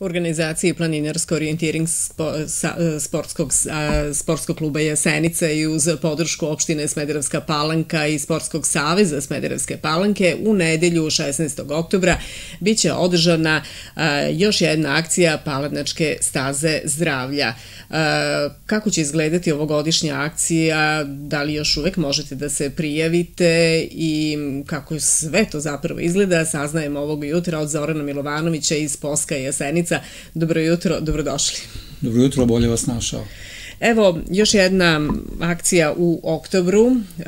organizaciji planinarsko orijentiring sportskog, sportskog kluba Jasenica i uz podršku opštine Smederevska palanka i Sportskog saveza Smederevske palanke u nedelju 16. oktobra biće održana još jedna akcija Paladnačke staze zdravlja. Kako će izgledati ovogodišnja akcija? Da li još uvek možete da se prijavite i kako sve to zapravo izgleda? Saznajemo ovog jutra od Zorana Milovanovića iz Poska Jasenica Ivica. Dobro jutro, dobrodošli. Dobro jutro, bolje vas našao. Evo, još jedna akcija u oktobru, e,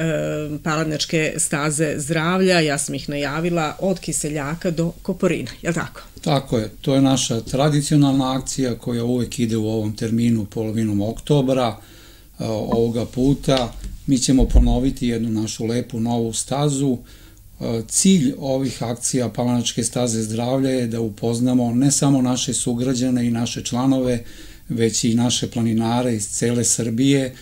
paladnečke staze zdravlja, ja sam ih najavila, od Kiseljaka do Koporina, je li tako? Tako je, to je naša tradicionalna akcija koja uvek ide u ovom terminu polovinom oktobra e, ovoga puta. Mi ćemo ponoviti jednu našu lepu novu stazu, Cilj ovih akcija Palanačke staze zdravlja je da upoznamo ne samo naše sugrađane i naše članove, već i naše planinare iz cele Srbije e,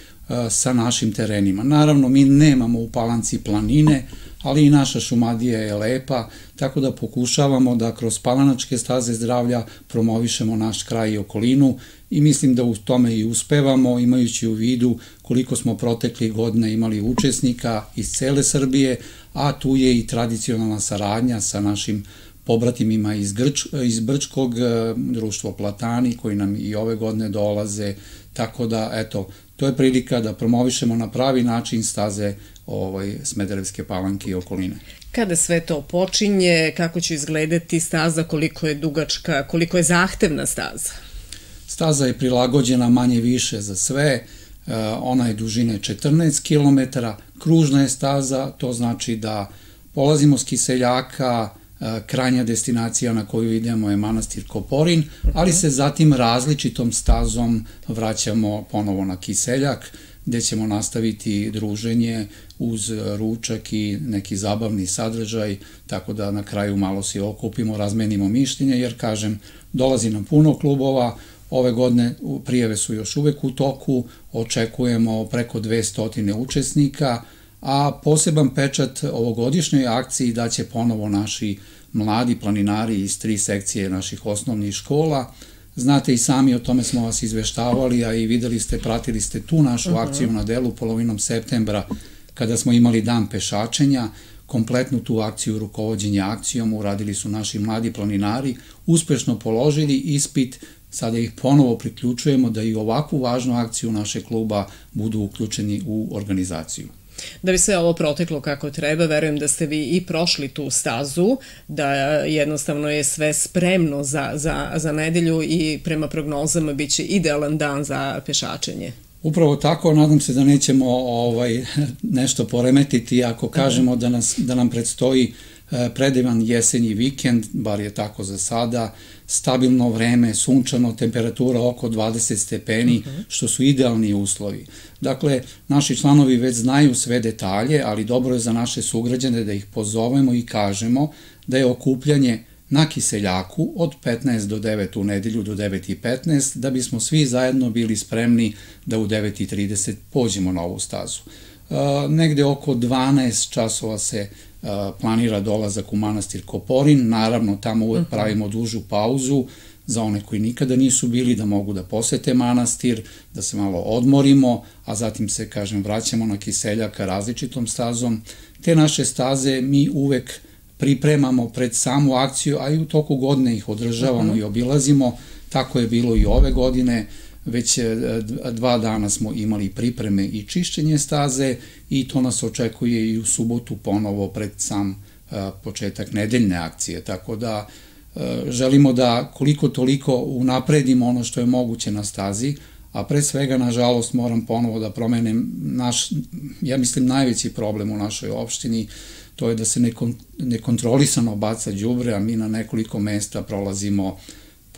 sa našim terenima. Naravno, mi nemamo u Palanci planine, ali i naša šumadija je lepa, tako da pokušavamo da kroz Palanačke staze zdravlja promovišemo naš kraj i okolinu i mislim da u tome i uspevamo, imajući u vidu koliko smo protekli godine imali učesnika iz cele Srbije, a tu je i tradicionalna saradnja sa našim pobratimima iz, Grč, iz Brčkog e, društvo Platani koji nam i ove godine dolaze, tako da eto, to je prilika da promovišemo na pravi način staze ovaj, Smederevske palanke i okoline. Kada sve to počinje, kako će izgledati staza, koliko je dugačka, koliko je zahtevna staza? Staza je prilagođena manje više za sve, E, ona je dužine 14 km, kružna je staza, to znači da polazimo s Kiseljaka, krajnja destinacija na koju idemo je manastir Koporin, ali se zatim različitom stazom vraćamo ponovo na Kiseljak, gde ćemo nastaviti druženje uz ručak i neki zabavni sadržaj, tako da na kraju malo se okupimo, razmenimo mišljenje, jer kažem, dolazi nam puno klubova, Ove godine prijeve su još uvek u toku, očekujemo preko 200 učesnika, a poseban pečat ovogodišnjoj akciji daće ponovo naši mladi planinari iz tri sekcije naših osnovnih škola. Znate i sami, o tome smo vas izveštavali, a i videli ste, pratili ste tu našu akciju na delu polovinom septembra, kada smo imali dan pešačenja, kompletnu tu akciju rukovodđenja akcijom uradili su naši mladi planinari, uspešno položili ispit, Sada ih ponovo priključujemo da i ovakvu važnu akciju naše kluba budu uključeni u organizaciju. Da bi sve ovo proteklo kako treba, verujem da ste vi i prošli tu stazu, da jednostavno je sve spremno za, za, za nedelju i prema prognozama biće idealan dan za pešačenje. Upravo tako, nadam se da nećemo ovaj nešto poremetiti ako kažemo da, nas, da nam predstoji e, predivan jesenji vikend, bar je tako za sada, stabilno vreme, sunčano, temperatura oko 20 stepeni, uh mhm. -huh. što su idealni uslovi. Dakle, naši članovi već znaju sve detalje, ali dobro je za naše sugrađane da ih pozovemo i kažemo da je okupljanje na Kiseljaku od 15 do 9 u nedelju do 9.15 da bismo svi zajedno bili spremni da u 9.30 pođemo na ovu stazu. Uh, negde oko 12 časova se planira dolazak u manastir Koporin, naravno tamo uvek mhm. pravimo dužu pauzu za one koji nikada nisu bili da mogu da posete manastir, da se malo odmorimo, a zatim se, kažem, vraćamo na Kiseljaka različitom stazom. Te naše staze mi uvek pripremamo pred samu akciju, a i u toku godine ih održavamo uh mhm. -huh. i obilazimo. Tako je bilo i ove godine već e, dva dana smo imali pripreme i čišćenje staze i to nas očekuje i u subotu ponovo pred sam e, početak nedeljne akcije, tako da e, želimo da koliko toliko unapredimo ono što je moguće na stazi, a pre svega, nažalost, moram ponovo da promenem naš, ja mislim, najveći problem u našoj opštini, to je da se nekontrolisano baca đubre, a mi na nekoliko mesta prolazimo uh,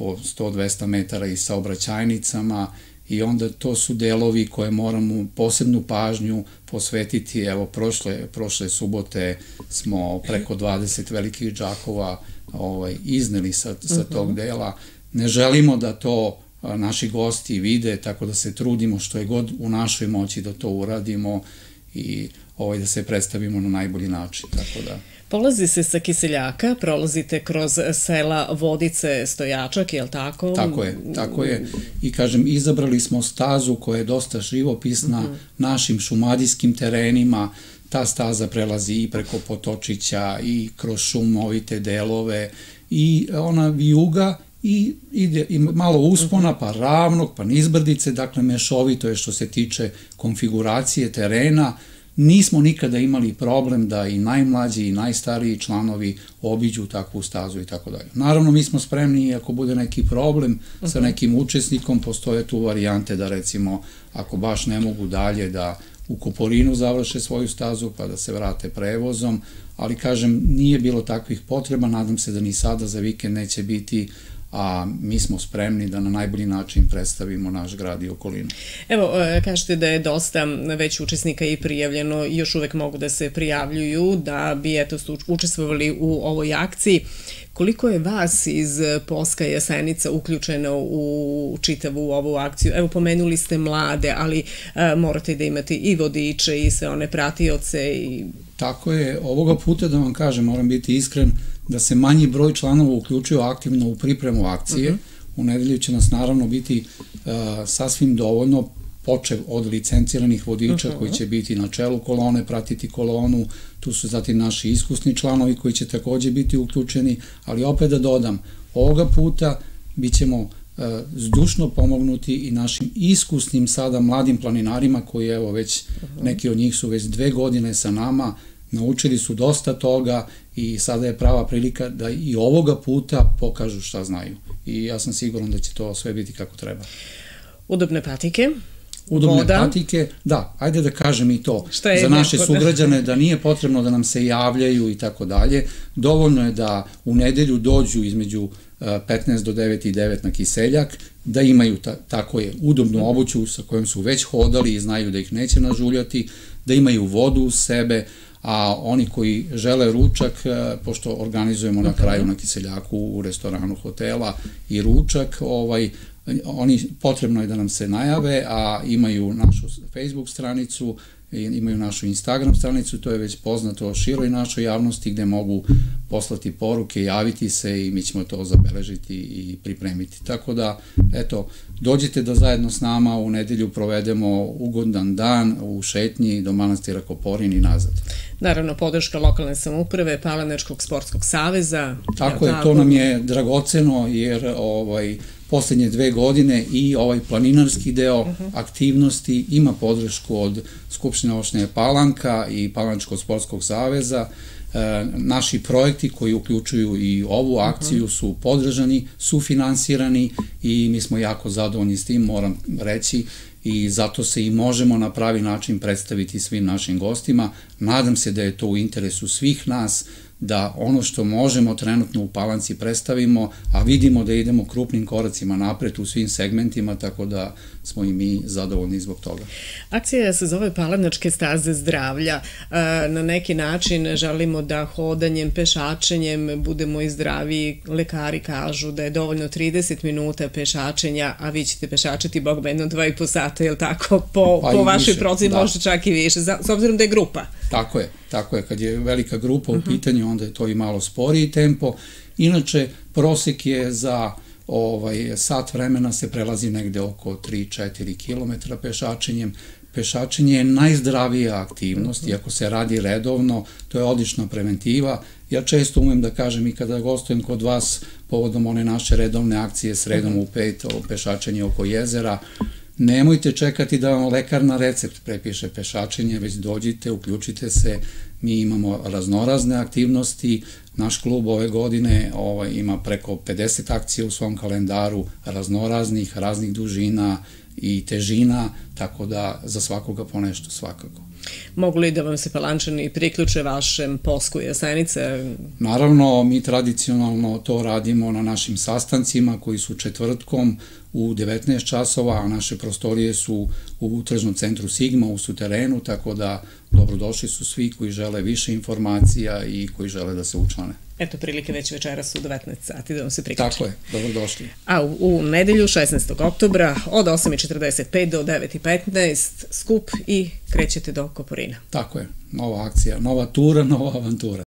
po 100-200 metara i saobraćajnicama i onda to su delovi koje moramo posebnu pažnju posvetiti. Evo, prošle, prošle subote smo preko 20 velikih džakova ovaj, izneli sa, sa tog mhm. dela. Ne želimo da to naši gosti vide, tako da se trudimo što je god u našoj moći da to uradimo i ovaj, da se predstavimo na najbolji način. Tako da... Polazi se sa Kiseljaka, prolazite kroz sela Vodice Stojačak, je li tako? Tako je, tako je. I kažem, izabrali smo stazu koja je dosta živopisna mhm. -huh. našim šumadijskim terenima, ta staza prelazi i preko Potočića i kroz šumovite delove i ona vijuga i ide i malo uspona, pa ravnog, pa nizbrdice, dakle mešovito je što se tiče konfiguracije terena, Nismo nikada imali problem da i najmlađi i najstariji članovi obiđu takvu stazu i tako dalje. Naravno, mi smo spremni ako bude neki problem sa mhm. nekim učesnikom, postoje tu varijante da recimo, ako baš ne mogu dalje da u Koporinu završe svoju stazu pa da se vrate prevozom, ali kažem, nije bilo takvih potreba, nadam se da ni sada za vikend neće biti a mi smo spremni da na najbolji način predstavimo naš grad i okolinu. Evo, e, kažete da je dosta već učesnika i prijavljeno još uvek mogu da se prijavljuju da bi eto učestvovali u ovoj akciji. Koliko je vas iz Poska Jasenica uključeno u čitavu ovu akciju? Evo, pomenuli ste mlade, ali e, morate da imate i vodiče i sve one pratioce i... Tako je, ovoga puta da vam kažem, moram biti iskren, da se manji broj članova uključuju aktivno u pripremu akcije. Uh mhm. -huh. U nedelju će nas naravno biti uh, sasvim dovoljno počev od licenciranih vodiča uh mhm. -huh. koji će biti na čelu kolone, pratiti kolonu, tu su zatim naši iskusni članovi koji će takođe biti uključeni, ali opet da dodam, ovoga puta bit ćemo uh, zdušno pomognuti i našim iskusnim sada mladim planinarima koji evo već, mhm. neki od njih su već dve godine sa nama, naučili su dosta toga i sada je prava prilika da i ovoga puta pokažu šta znaju. I ja sam siguran da će to sve biti kako treba. Udobne patike, udobne voda. patike, da, ajde da kažem i to, Šta je za naše nekoda? sugrađane da nije potrebno da nam se javljaju i tako dalje, dovoljno je da u nedelju dođu između 15 do 9 i 9 na kiseljak, da imaju ta, tako je udobnu obuću sa kojom su već hodali i znaju da ih neće nažuljati, da imaju vodu u sebe, a oni koji žele ručak, e, pošto organizujemo na kraju na Kiseljaku u restoranu hotela i ručak, ovaj, oni potrebno je da nam se najave, a imaju našu Facebook stranicu, imaju našu Instagram stranicu, to je već poznato široj našoj javnosti gde mogu poslati poruke, javiti se i mi ćemo to zabeležiti i pripremiti. Tako da, eto, dođite da zajedno s nama u nedelju provedemo ugodan dan u šetnji do manastira Koporin i nazad. Naravno, podrška lokalne samuprave, Palanečkog sportskog saveza. Tako je, to nam je dragoceno jer ovaj, poslednje dve godine i ovaj planinarski deo uh -huh. aktivnosti ima podršku od Skupštine opštine Palanka i Palančkog sportskog saveza. E, naši projekti koji uključuju i ovu akciju su podržani, su finansirani i mi smo jako zadovoljni s tim, moram reći, i zato se i možemo na pravi način predstaviti svim našim gostima. Nadam se da je to u interesu svih nas, da ono što možemo trenutno u Palanci predstavimo, a vidimo da idemo krupnim koracima napred u svim segmentima, tako da smo i mi zadovoljni zbog toga. Akcija se zove Palanačke staze zdravlja. E, na neki način želimo da hodanjem, pešačenjem budemo i zdravi. Lekari kažu da je dovoljno 30 minuta pešačenja, a vi ćete pešačiti bog bedno 2,5 sata, je li tako? Po, pa po vašoj proceni da. može čak i više, s obzirom da je grupa. Tako je, tako je. Kad je velika grupa u mhm. pitanju, onda je to i malo sporiji tempo. Inače, prosek je za ovaj, sat vremena se prelazi negde oko 3-4 km pešačenjem. Pešačenje je najzdravija aktivnost i ako se radi redovno, to je odlična preventiva. Ja često umem da kažem i kada gostujem kod vas povodom one naše redovne akcije sredom u pet, pešačenje oko jezera, Nemojte čekati da vam lekar na recept prepiše pešačenje, već dođite, uključite se, mi imamo raznorazne aktivnosti, naš klub ove godine ovaj, ima preko 50 akcija u svom kalendaru, raznoraznih, raznih dužina i težina, tako da za svakoga po nešto svakako. Mogu li da vam se palančani priključe vašem posku jesenice? Naravno, mi tradicionalno to radimo na našim sastancima koji su četvrtkom u 19 časova, a naše prostorije su u tržnom centru Sigma u suterenu, tako da dobrodošli su svi koji žele više informacija i koji žele da se učlane. Eto, prilike već večeras u 19 sati da vam se priključi. Tako je, dobrodošli. A u, u nedelju 16. oktobra od 8.45 do 9.15 skup i krećete do Koporina. Tako je, nova akcija, nova tura, nova avantura.